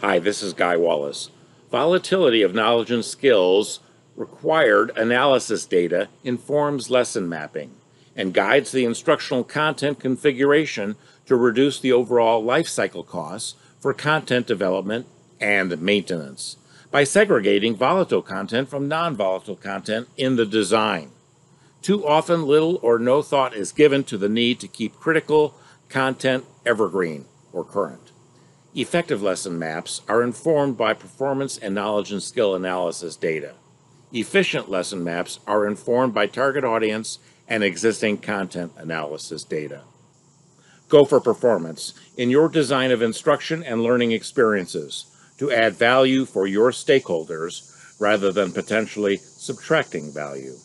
Hi, this is Guy Wallace. Volatility of knowledge and skills required analysis data informs lesson mapping and guides the instructional content configuration to reduce the overall lifecycle costs for content development and maintenance by segregating volatile content from non-volatile content in the design. Too often, little or no thought is given to the need to keep critical content evergreen or current. Effective lesson maps are informed by performance and knowledge and skill analysis data. Efficient lesson maps are informed by target audience and existing content analysis data. Go for performance in your design of instruction and learning experiences to add value for your stakeholders rather than potentially subtracting value.